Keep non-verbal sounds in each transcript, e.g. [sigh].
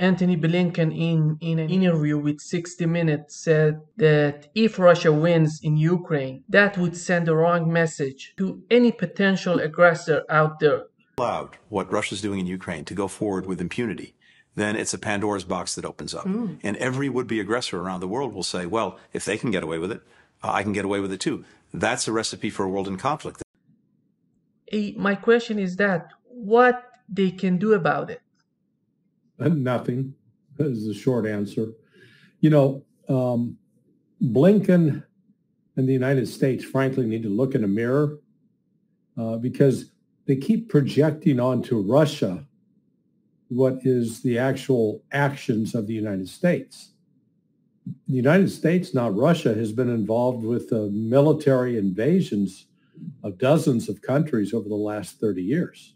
Antony Blinken, in, in an interview with 60 Minutes, said that if Russia wins in Ukraine, that would send a wrong message to any potential aggressor out there. Allowed what Russia's doing in Ukraine to go forward with impunity, then it's a Pandora's box that opens up. Mm. And every would be aggressor around the world will say, well, if they can get away with it, uh, I can get away with it too. That's a recipe for a world in conflict. Hey, my question is that what they can do about it? [laughs] Nothing is the short answer. You know, um, Blinken and the United States, frankly, need to look in a mirror uh, because they keep projecting onto Russia what is the actual actions of the United States. The United States, not Russia, has been involved with uh, military invasions of dozens of countries over the last 30 years.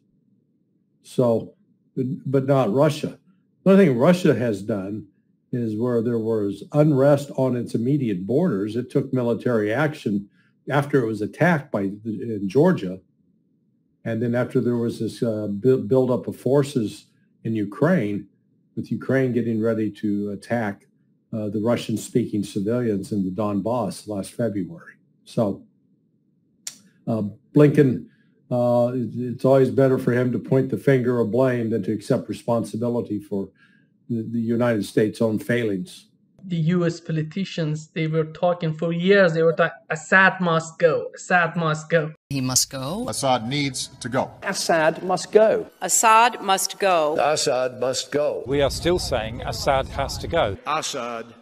So, but not Russia. One thing Russia has done is where there was unrest on its immediate borders, it took military action after it was attacked by in Georgia, and then after there was this uh, build up of forces in Ukraine, with Ukraine getting ready to attack uh, the Russian-speaking civilians in the Donbass last February. So uh, Blinken uh, it's always better for him to point the finger of blame than to accept responsibility for the, the United States' own failings. The U.S. politicians, they were talking for years. They were talking, Assad must go. Assad must go. He must go. Assad needs to go. Assad must go. Assad must go. Assad must go. We are still saying Assad has to go. Assad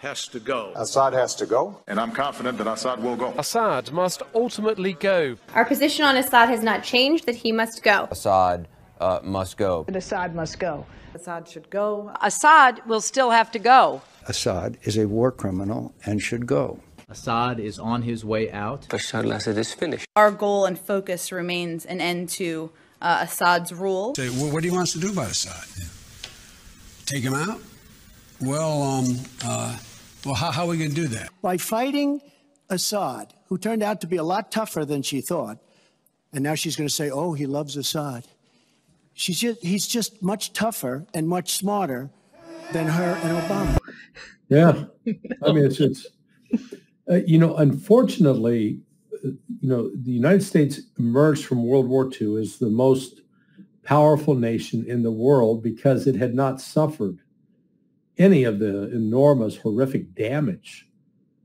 has to go. Assad has to go. And I'm confident that Assad will go. Assad must ultimately go. Our position on Assad has not changed that he must go. Assad uh, must go. That Assad must go. Assad should go. Assad will still have to go. Assad is a war criminal and should go. Assad is on his way out. Bashar al-Assad is finished. Our goal and focus remains an end to uh, Assad's rule. Say, well, what do he wants to do about Assad? Take him out? Well, um, uh, well, how, how are we going to do that? By fighting Assad, who turned out to be a lot tougher than she thought, and now she's going to say, oh, he loves Assad. She's just, he's just much tougher and much smarter than her and Obama. Yeah. I mean, it's, it's uh, you know, unfortunately, you know, the United States emerged from World War II as the most powerful nation in the world because it had not suffered any of the enormous, horrific damage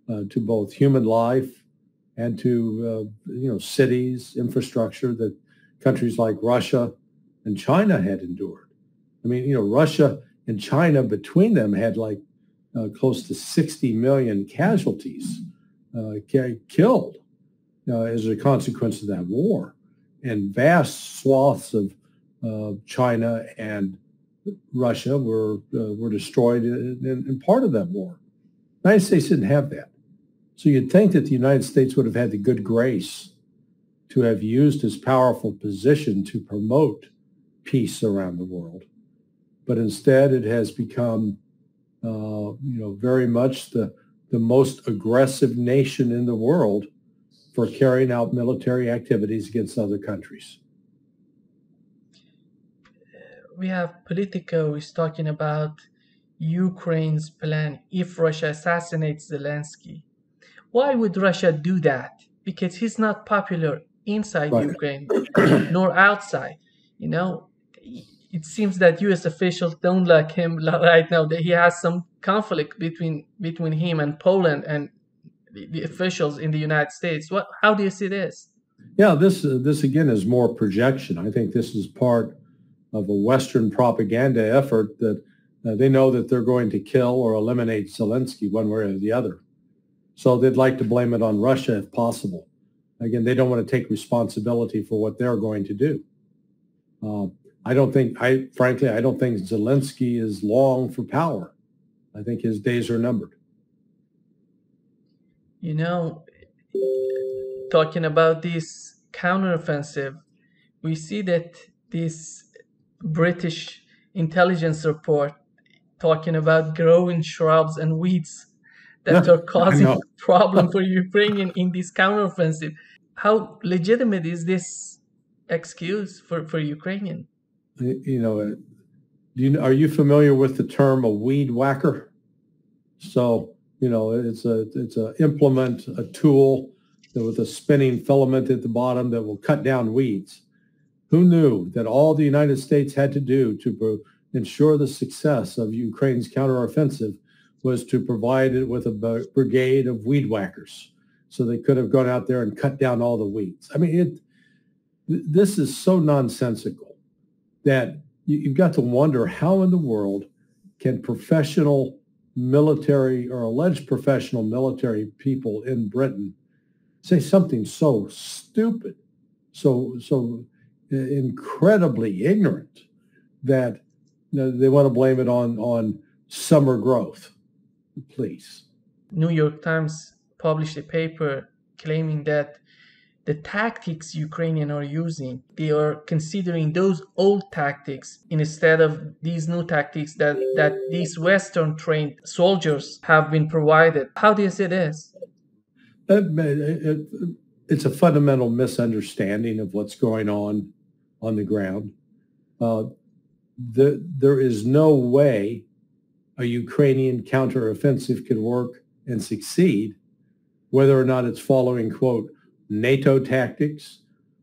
uh, to both human life and to uh, you know cities, infrastructure that countries like Russia and China had endured. I mean, you know, Russia and China between them had like uh, close to 60 million casualties uh, killed uh, as a consequence of that war, and vast swaths of China and Russia were uh, were destroyed in, in, part of that war. The United States didn't have that. So you'd think that the United States would have had the good grace to have used its powerful position to promote peace around the world. But instead, it has become, uh, you know, very much the, the most aggressive nation in the world for carrying out military activities against other countries we have Politico is talking about Ukraine's plan if Russia assassinates Zelensky. Why would Russia do that? Because he's not popular inside right. Ukraine nor outside. You know, it seems that U.S. officials don't like him [laughs] right now. That he has some conflict between between him and Poland and the, the officials in the United States. What? How do you see this? Yeah, this uh, this again is more projection. I think this is part of a Western propaganda effort that uh, they know that they're going to kill or eliminate Zelensky one way or the other. So they'd like to blame it on Russia if possible. Again, they don't want to take responsibility for what they're going to do. Uh, I don't think, I frankly, I don't think Zelensky is long for power. I think his days are numbered. You know, talking about this counteroffensive, we see that this British intelligence report talking about growing shrubs and weeds that are causing a [laughs] problem for Ukrainian in this counteroffensive. How legitimate is this excuse for, for Ukrainian? You know, do you are you familiar with the term a weed whacker? So you know it's a it's a implement, a tool with a spinning filament at the bottom that will cut down weeds. Who knew that all the United States had to do to ensure the success of Ukraine's counteroffensive was to provide it with a brigade of weed whackers, so they could have gone out there and cut down all the weeds. I mean, it. This is so nonsensical that you've got to wonder how in the world can professional military or alleged professional military people in Britain say something so stupid, so so incredibly ignorant that you know, they want to blame it on on summer growth. Please. New York Times published a paper claiming that the tactics Ukrainians are using, they are considering those old tactics instead of these new tactics that, that these Western trained soldiers have been provided. How do you see this? Uh, it's a fundamental misunderstanding of what's going on on the ground. Uh, the, there is no way a Ukrainian counteroffensive can work and succeed, whether or not it's following, quote, NATO tactics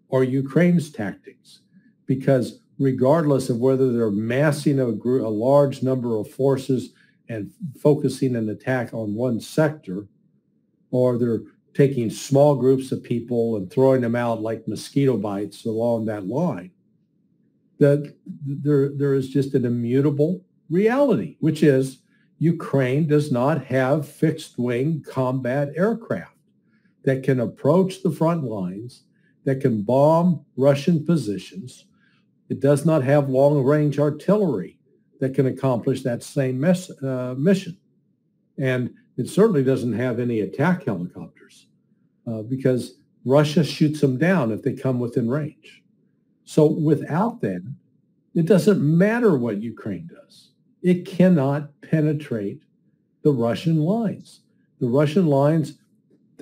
or Ukraine's tactics, because regardless of whether they're massing a, group, a large number of forces and focusing an attack on one sector, or they're taking small groups of people and throwing them out like mosquito bites along that line, that there, there is just an immutable reality, which is Ukraine does not have fixed wing combat aircraft that can approach the front lines, that can bomb Russian positions. It does not have long-range artillery that can accomplish that same mes- uh, mission. And it certainly doesn't have any attack helicopters uh, because Russia shoots them down if they come within range. So without that, it doesn't matter what Ukraine does. It cannot penetrate the Russian lines. The Russian lines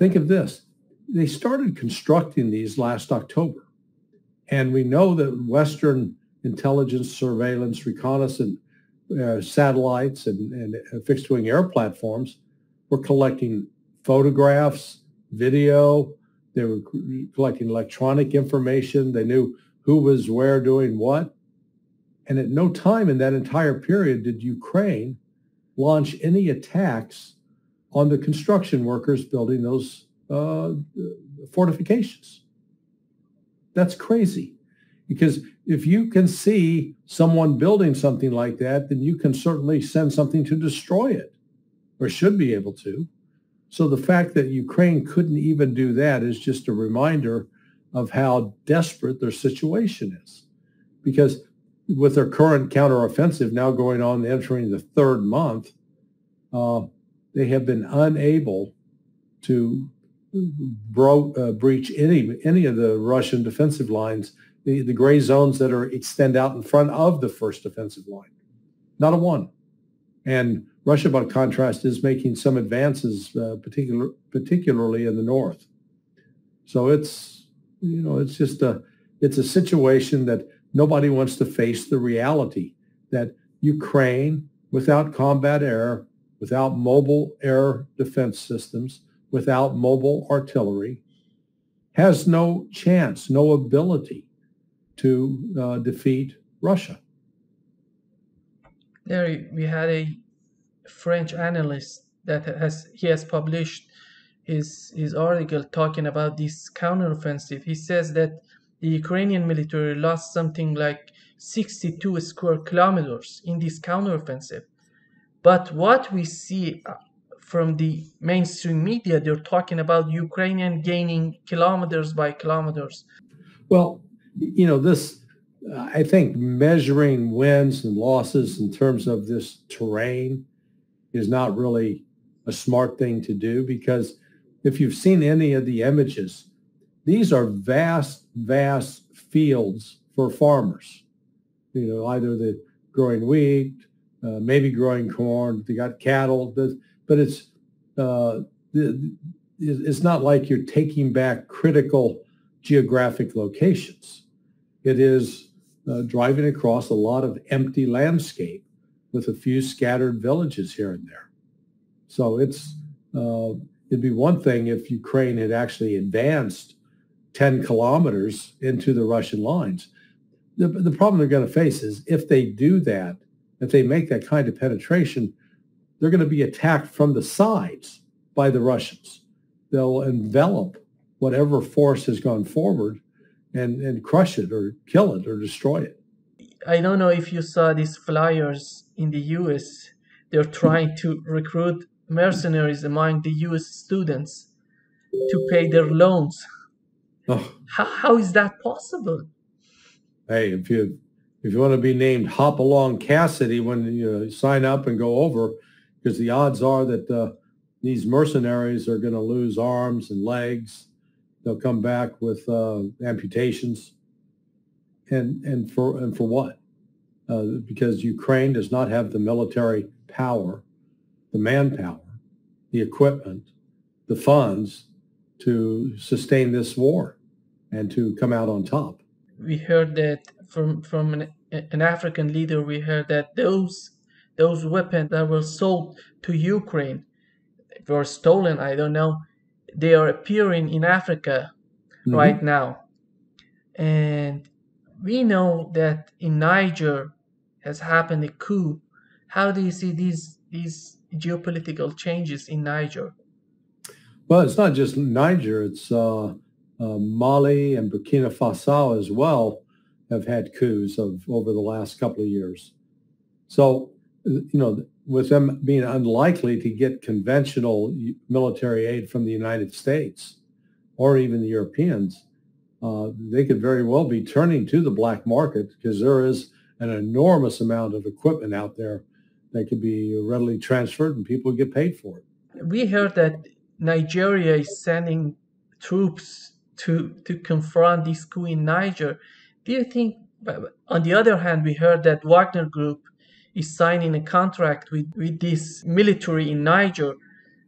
Think of this. They started constructing these last October. And we know that Western intelligence, surveillance, reconnaissance uh, satellites and, and uh, fixed wing air platforms were collecting photographs, video. They were collecting electronic information. They knew who was where doing what. And at no time in that entire period did Ukraine launch any attacks on the construction workers building those uh, fortifications. That's crazy. Because if you can see someone building something like that, then you can certainly send something to destroy it, or should be able to. So the fact that Ukraine couldn't even do that is just a reminder of how desperate their situation is. Because with their current counteroffensive now going on, entering the third month, uh, they have been unable to bro- uh, breach any any of the Russian defensive lines, the, the gray zones that are extend out in front of the first defensive line. Not a one. And Russia, by contrast, is making some advances, uh, particular, particularly in the north. So it's you know it's just a it's a situation that nobody wants to face the reality that Ukraine, without combat air, without mobile air defense systems, without mobile artillery, has no chance, no ability to uh, defeat Russia. There, we had a French analyst that has he has published his his article talking about this counteroffensive. He says that the Ukrainian military lost something like 62 square kilometers in this counteroffensive. But what we see uh, from the mainstream media, they're talking about Ukrainian gaining kilometers by kilometers. Well, you know, this, I think measuring wins and losses in terms of this terrain is not really a smart thing to do because if you've seen any of the images, these are vast, vast fields for farmers. You know, either they're growing wheat, uh, maybe growing corn. They got cattle, but it's uh, it's not like you're taking back critical geographic locations. It is uh, driving across a lot of empty landscape with a few scattered villages here and there. So it's uh, it'd be one thing if Ukraine had actually advanced 10 kilometers into the Russian lines. The, the problem they're going to face is if they do that, if they make that kind of penetration, they're going to be attacked from the sides by the Russians. They'll envelop whatever force has gone forward and, and crush it or kill it or destroy it. I don't know if you saw these flyers in the US. They're trying to recruit mercenaries among the US students to pay their loans. Oh. How, how is that possible? Hey, if you if you want to be named Hopalong Cassidy when you sign up and go over, because the odds are that uh, these mercenaries are going to lose arms and legs. They'll come back with uh, amputations, and and for and for what? Uh, because Ukraine does not have the military power, the manpower, the equipment, the funds to sustain this war and to come out on top. We heard that from from an, an African leader. We heard that those those weapons that were sold to Ukraine were stolen. I don't know. They are appearing in Africa mm-hmm. right now, and we know that in Niger has happened a coup. How do you see these these geopolitical changes in Niger? Well, it's not just Niger. It's uh, uh, Mali and Burkina Faso as well have had coups of over the last couple of years. So, you know, with them being unlikely to get conventional military aid from the United States or even the Europeans, uh, they could very well be turning to the black market because there is an enormous amount of equipment out there that could be readily transferred and people get paid for it. We heard that Nigeria is sending troops to to confront this coup in Niger. Do you think? On the other hand, we heard that Wagner Group is signing a contract with, with this military in Niger.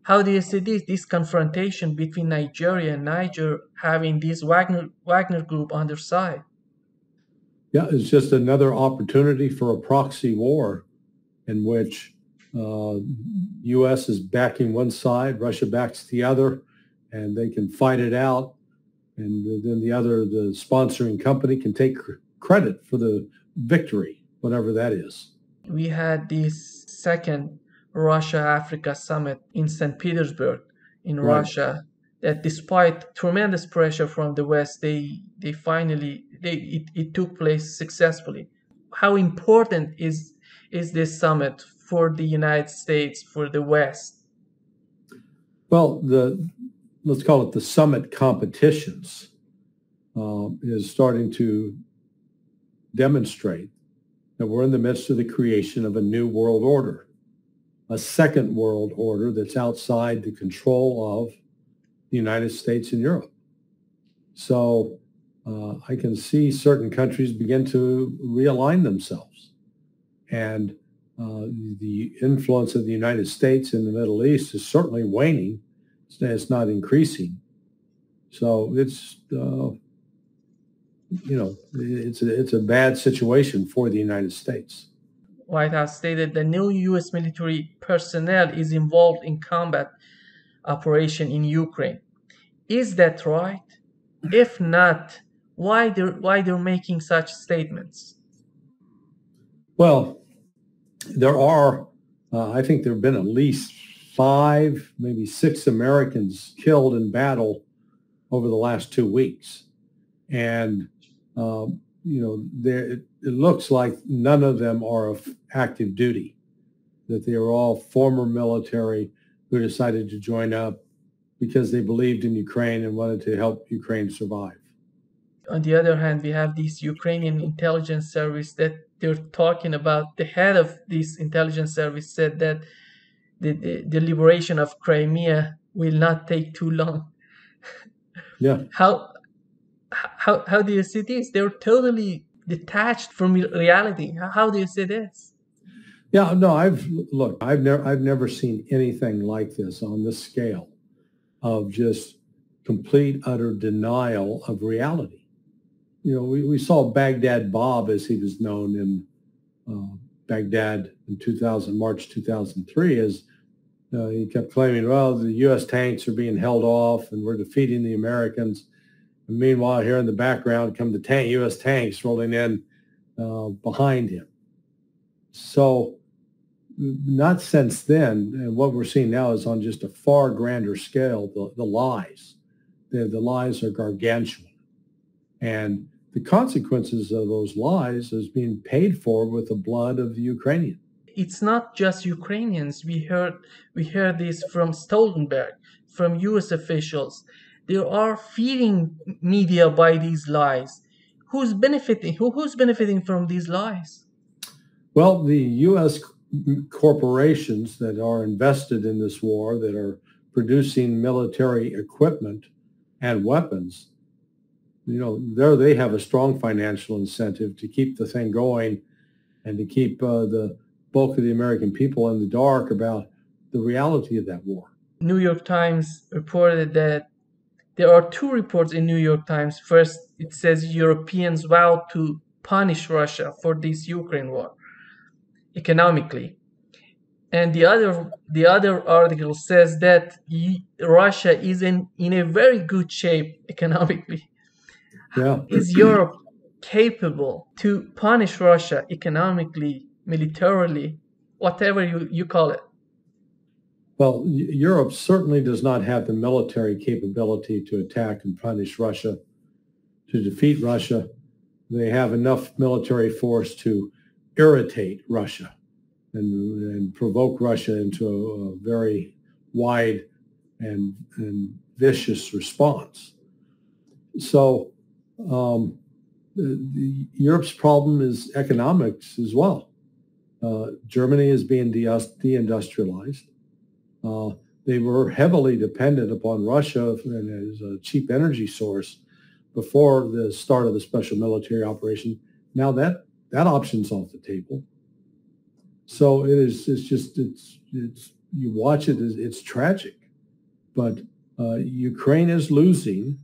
How do you see this this confrontation between Nigeria and Niger having this Wagner Wagner Group on their side? Yeah, it's just another opportunity for a proxy war in which uh, U.S. is backing one side, Russia backs the other, and they can fight it out. And then the other, the sponsoring company, can take credit for the victory, whatever that is. We had this second Russia-Africa summit in St. Petersburg, in right. Russia. That despite tremendous pressure from the West, they they finally they, it, it took place successfully. How important is is this summit for the United States, for the West? Well, the let's call it the summit competitions uh, is starting to demonstrate that we're in the midst of the creation of a new world order, a second world order that's outside the control of the United States and Europe. So uh, I can see certain countries begin to realign themselves. And uh, the influence of the United States in the Middle East is certainly waning. It's not increasing. So it's, uh, you know, it's a, it's a bad situation for the United States. White House stated the new U.S. military personnel is involved in combat operation in Ukraine. Is that right? If not, why they're why they're making such statements? Well, there are. Uh, I think there have been at least five, maybe six Americans killed in battle over the last two weeks, and um, you know, there it, it looks like none of them are of active duty. That they are all former military who decided to join up because they believed in Ukraine and wanted to help Ukraine survive on the other hand, we have this Ukrainian intelligence service that they're talking about. The head of this intelligence service said that the, the, the liberation of Crimea will not take too long. Yeah. [laughs] how how how do you see this? They're totally detached from reality. How do you see this? Yeah, no, I've look, I've never I've never seen anything like this on this scale of just complete utter denial of reality you know, we, we saw Baghdad Bob, as he was known in uh, Baghdad in 2000, March 2003, as uh, he kept claiming, well, the U.S. tanks are being held off and we're defeating the Americans. And meanwhile, here in the background come the tank, U.S. tanks rolling in uh, behind him. So not since then, and what we're seeing now is on just a far grander scale, the, the lies. The, the lies are gargantuan. And the consequences of those lies is being paid for with the blood of the Ukrainian. It's not just Ukrainians. We heard we heard this from Stoltenberg, from U.S. officials. They are feeding media by these lies. Who's benefiting? Who, who's benefiting from these lies? Well, the U.S. corporations that are invested in this war, that are producing military equipment and weapons, you know, there they have a strong financial incentive to keep the thing going and to keep uh, the bulk of the American people in the dark about the reality of that war. New York Times reported that there are two reports in New York Times. First, it says Europeans vow to punish Russia for this Ukraine war economically. And the other the other article says that Russia is in, in a very good shape [laughs] economically. Yeah. Is Europe capable to punish Russia economically, militarily, whatever you, you call it? Well, Europe certainly does not have the military capability to attack and punish Russia, to defeat Russia. They have enough military force to irritate Russia and, and provoke Russia into a, a very wide and, and vicious response. So um, the, the, Europe's problem is economics as well. Uh, Germany is being de- deindustrialized. Uh, they were heavily dependent upon Russia as a cheap energy source before the start of the special military operation. Now that that option's off the table. So it is. It's just. It's. It's. You watch it. It's, it's tragic, but uh, Ukraine is losing,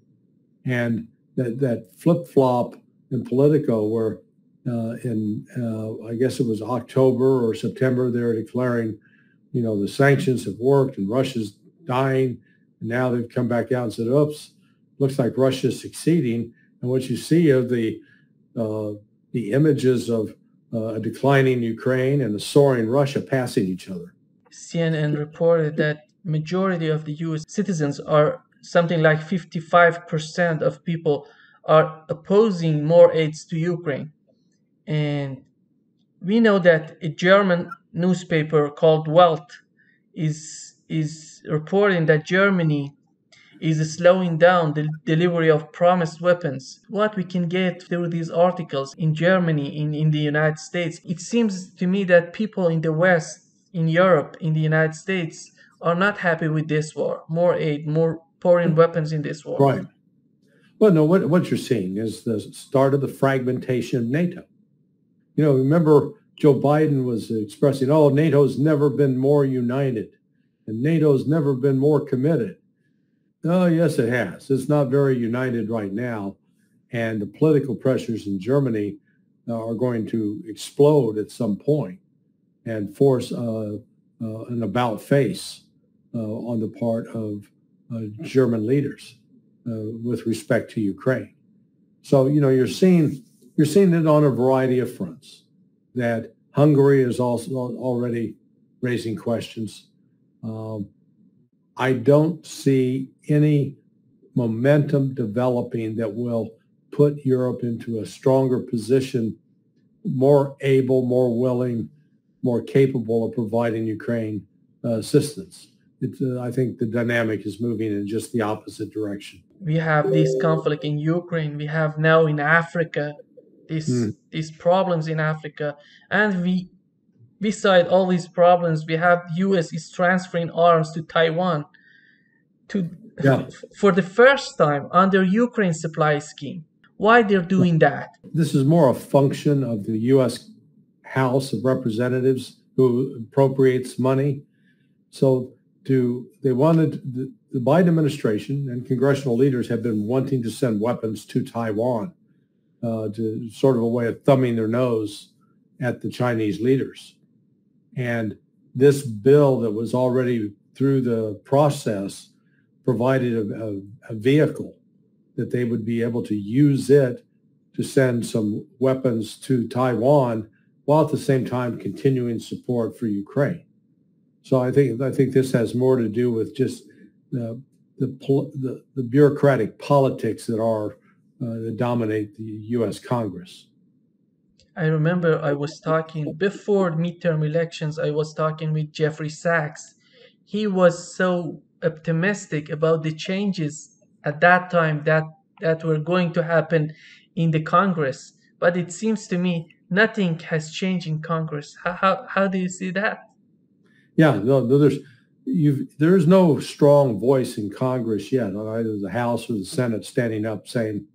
and that that flip flop in Politico, where uh, in uh, I guess it was October or September, they're declaring, you know, the sanctions have worked and Russia's dying, and now they've come back out and said, "Oops, looks like Russia's succeeding." And what you see of the uh, the images of uh, a declining Ukraine and a soaring Russia passing each other. CNN reported that majority of the U.S. citizens are something like 55% of people are opposing more aids to Ukraine. And we know that a German newspaper called Welt is is reporting that Germany is slowing down the delivery of promised weapons. What we can get through these articles in Germany, in, in the United States, it seems to me that people in the West, in Europe, in the United States, are not happy with this war. More aid, more pouring weapons in this war. Right. Well, no, what, what you're seeing is the start of the fragmentation of NATO. You know, remember Joe Biden was expressing, oh, NATO's never been more united and NATO's never been more committed. Oh, yes, it has. It's not very united right now. And the political pressures in Germany uh, are going to explode at some point and force uh, uh, an about face uh, on the part of uh, German leaders uh, with respect to Ukraine. So, you know, you're seeing you're seeing it on a variety of fronts. That Hungary is also already raising questions. Um, I don't see any momentum developing that will put Europe into a stronger position, more able, more willing, more capable of providing Ukraine uh, assistance. Uh, I think the dynamic is moving in just the opposite direction. We have this conflict in Ukraine. We have now in Africa these mm. these problems in Africa, and we beside all these problems, we have U.S. is transferring arms to Taiwan to yeah. for the first time under Ukraine supply scheme. Why they're doing that? This is more a function of the U.S. House of Representatives who appropriates money. So do they wanted the, the Biden administration and congressional leaders have been wanting to send weapons to Taiwan. Uh, to sort of a way of thumbing their nose at the Chinese leaders. And this bill that was already through the process provided a, a, a vehicle that they would be able to use it to send some weapons to Taiwan while at the same time continuing support for Ukraine. So I think I think this has more to do with just the the the, the bureaucratic politics that are Uh, that dominate the U.S. Congress. I remember I was talking before midterm elections. I was talking with Jeffrey Sachs. He was so optimistic about the changes at that time that that were going to happen in the Congress. But it seems to me nothing has changed in Congress. How how, how do you see that? Yeah, no, no there's you there's no strong voice in Congress yet, either the House or the Senate, standing up saying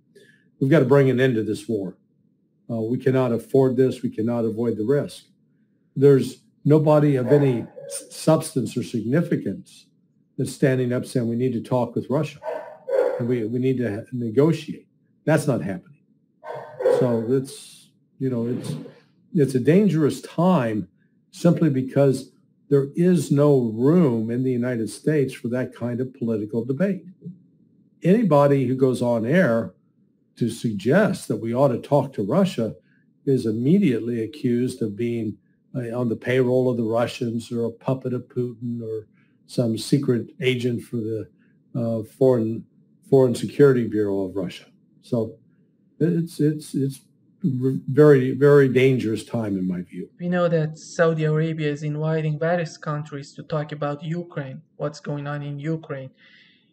we've got to bring an end to this war. Uh, we cannot afford this. We cannot avoid the risk. There's nobody of any substance or significance that's standing up saying we need to talk with Russia and we, we need to negotiate. That's not happening. So it's, you know, it's, it's a dangerous time simply because there is no room in the United States for that kind of political debate. Anybody who goes on air to suggest that we ought to talk to Russia is immediately accused of being uh, on the payroll of the Russians or a puppet of Putin or some secret agent for the uh, foreign foreign security bureau of Russia. So it's it's it's very very dangerous time in my view. We know that Saudi Arabia is inviting various countries to talk about Ukraine, what's going on in Ukraine.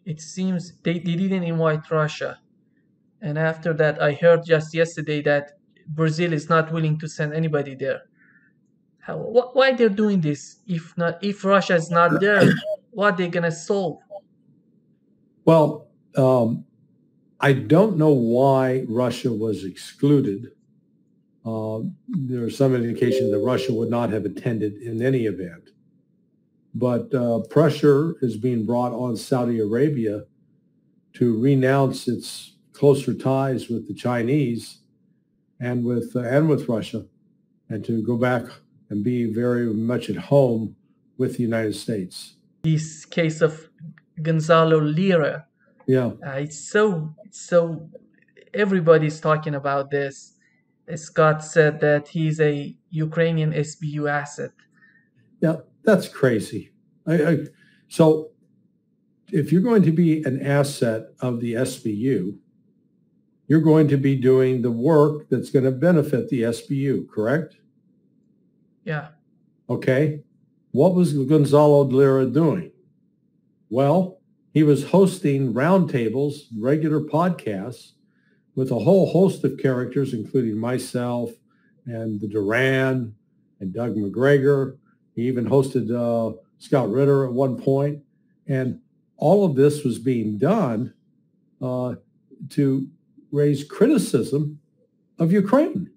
It seems they, they didn't invite Russia. And after that, I heard just yesterday that Brazil is not willing to send anybody there. How, wh- why they're doing this? If not, if Russia is not there, what they gonna solve? Well, um, I don't know why Russia was excluded. Uh, are some indication that Russia would not have attended in any event. But uh, pressure is being brought on Saudi Arabia to renounce its closer ties with the Chinese and with uh, and with Russia, and to go back and be very much at home with the United States. This case of Gonzalo Lira. Yeah, uh, it's so so. Everybody's talking about this. Scott said that he's a Ukrainian SBU asset. Yeah, that's crazy. I, I, so, if you're going to be an asset of the SBU, you're going to be doing the work that's going to benefit the SBU, correct? Yeah. Okay. What was Gonzalo Lira doing? Well, he was hosting roundtables, regular podcasts with a whole host of characters, including myself and the Duran and Doug Macgregor. He even hosted uh, Scott Ritter at one point. And all of this was being done uh, to raise criticism of Ukraine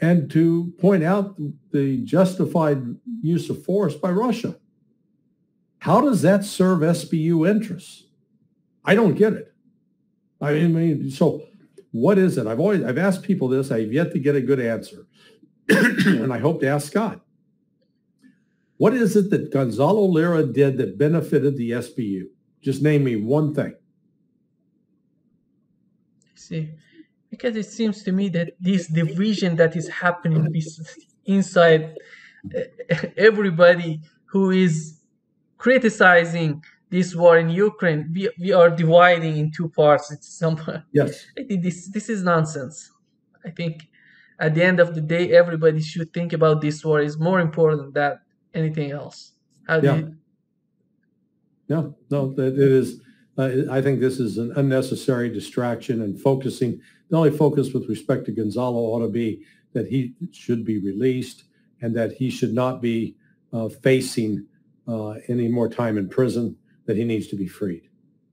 and to point out the justified use of force by Russia. How does that serve SBU interests? I don't get it. I mean, so what is it? I've always I've asked people this. I've yet to get a good answer, [clears throat] and I hope to ask Scott. What is it that Gonzalo Lira did that benefited the SBU? Just name me one thing see because it seems to me that this division that is happening inside eh, [laughs] everybody who is criticizing this war in Ukraine, we, we are dividing in two parts. It's some [laughs] yes. I think this this is nonsense. I think at the end of the day, everybody should think about this war is more important than anything else. How do yeah. you? No, no, it is uh, I think this is an unnecessary distraction and focusing, the only focus with respect to Gonzalo ought to be that he should be released and that he should not be uh, facing uh, any more time in prison, that he needs to be freed.